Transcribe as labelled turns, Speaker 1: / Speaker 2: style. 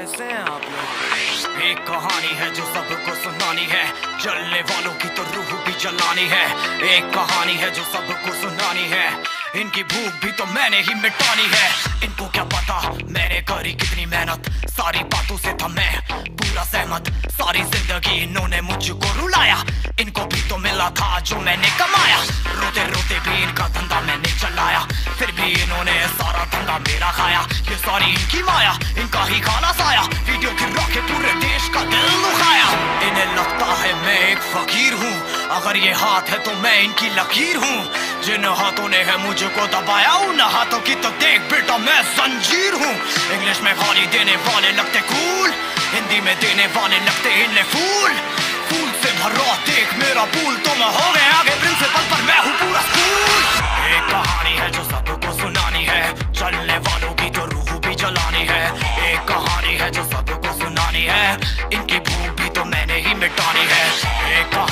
Speaker 1: कैसे हैं आप लोग? एक कहानी है जो सबको सुनानी है। जलने वालों की तो रूह भी जलानी है। एक कहानी है जो सबको सुनानी है। इनकी भूख भी तो मैंने ही मिटानी है। इनको क्या पता मैंने करी कितनी मेहनत? सारी बातों से था मैं पूरा सहमत। सारी ज़िंदगी इन्होंने मुझको रुलाया। इनको भी तो मिला था जो मैंने कमाया धंधा मेरा खाया, ये सारी इनकी माया, इनका ही खाना साया, वीडियो के पूरे देश का दिल दुखाया। इन्हें लगता है मैं एक फकीर हूँ, अगर ये हाथ है तो मैं इनकी लकीर हूँ। जिन हाथों ने है मुझको दबाया, उन हाथों की तो देख बेटा मैं जंजीर हूँ। इंग्लिश में गाली देने वाले लगते कूल हिंदी में देने वाले लगते इन्हें फूल फूल से भरा देख मेरा पूल तो मैं तो मैंने